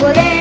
Well,